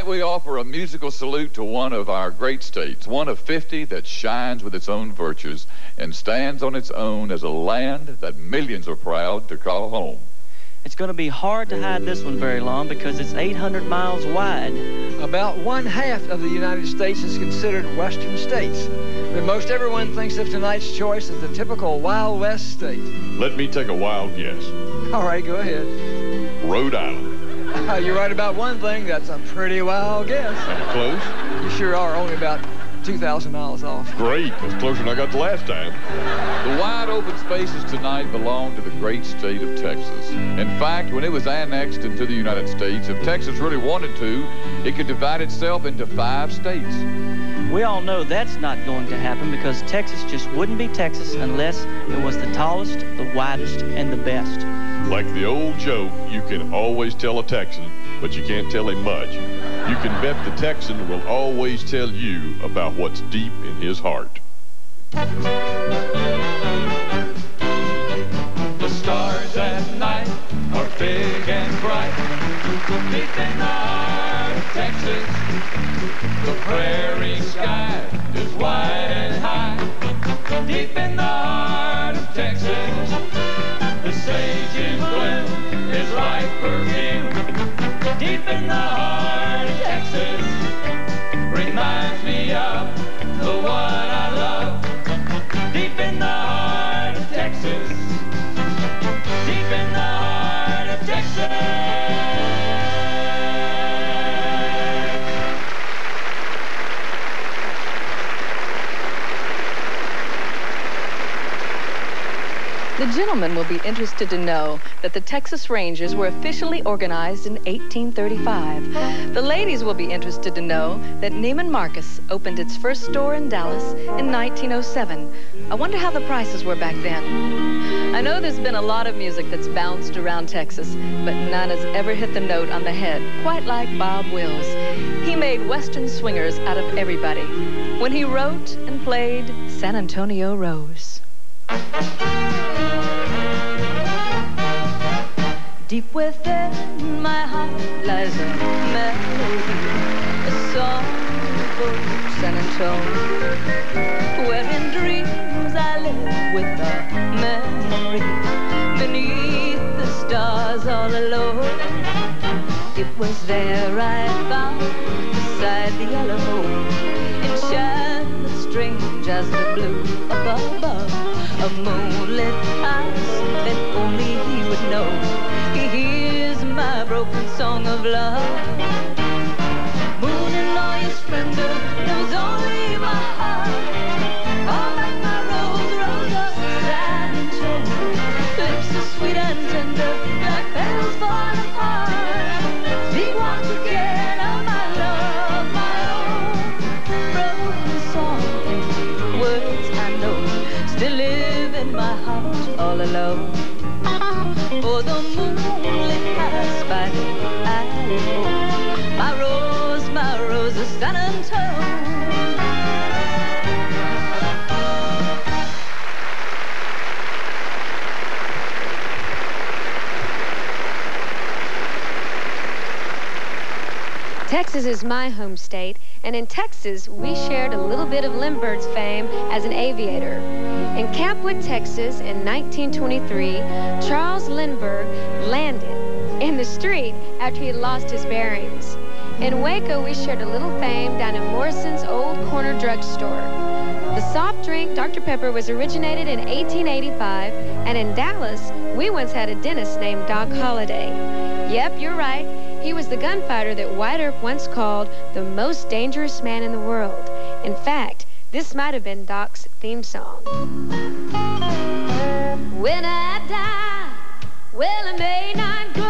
Tonight we offer a musical salute to one of our great states, one of 50 that shines with its own virtues and stands on its own as a land that millions are proud to call home. It's going to be hard to hide this one very long because it's 800 miles wide. About one half of the United States is considered western states, but most everyone thinks of tonight's choice as the typical Wild West state. Let me take a wild guess. All right, go ahead. Rhode Island. You're right about one thing. That's a pretty wild guess. Close? You sure are only about 2,000 miles off. Great. That's closer than I got the last time. The wide open spaces tonight belong to the great state of Texas. In fact, when it was annexed into the United States, if Texas really wanted to, it could divide itself into five states. We all know that's not going to happen because Texas just wouldn't be Texas unless it was the tallest, the widest, and the best. Like the old joke, you can always tell a Texan, but you can't tell him much. You can bet the Texan will always tell you about what's deep in his heart. Gentlemen will be interested to know that the Texas Rangers were officially organized in 1835. The ladies will be interested to know that Neiman Marcus opened its first store in Dallas in 1907. I wonder how the prices were back then. I know there's been a lot of music that's bounced around Texas, but none has ever hit the note on the head, quite like Bob Wills. He made Western swingers out of everybody when he wrote and played San Antonio Rose. Deep within my heart lies a melody, a song for San Antonio, where in dreams I live with a memory beneath the stars all alone. It was there I found beside the yellow moon, enchantment strange as the blue above, above, a moonlit house that only he would know. Of love. Moon all your splendor knows only my heart. All like my rose, rose of San Antonio. Lips so sweet and tender, like petals falling apart. Speak once again of my love, my own broken song. Words I know still live in my heart all alone. For the moonlit house by My rose, my rose Antonio. Texas is my home state, and in Texas, we shared a little bit of Lindbergh's fame as an aviator. In Campwood, Texas, in 1923, Charles Lindbergh landed in the street after he lost his bearings. In Waco, we shared a little fame down in Morrison's old corner drugstore. The soft drink Dr. Pepper was originated in 1885, and in Dallas, we once had a dentist named Doc Holliday. Yep, you're right. He was the gunfighter that Wyatt Earp once called the most dangerous man in the world. In fact, this might have been Doc's theme song. When I die, well, I may not go